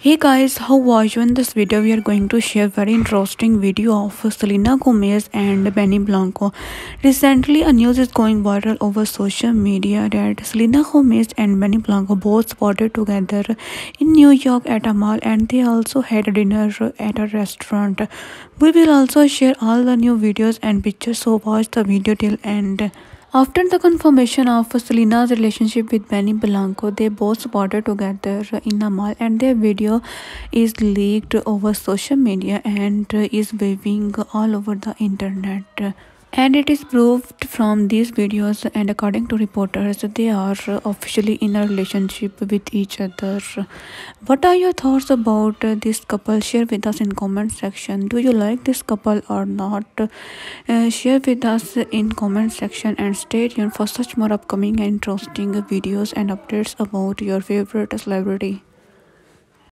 hey guys how are you? In this video we are going to share very interesting video of selena gomez and benny blanco. Recently a news is going viral over social media that selena gomez and benny blanco both spotted together in new york at a mall and they also had dinner at a restaurant. We will also share all the new videos and pictures so watch the video till end after the confirmation of Selena's relationship with Benny Blanco, they both spotted together in a mall and their video is leaked over social media and is waving all over the internet and it is proved from these videos and according to reporters they are officially in a relationship with each other. What are your thoughts about this couple? Share with us in comment section. Do you like this couple or not? Uh, share with us in comment section and stay tuned for such more upcoming and interesting videos and updates about your favorite celebrity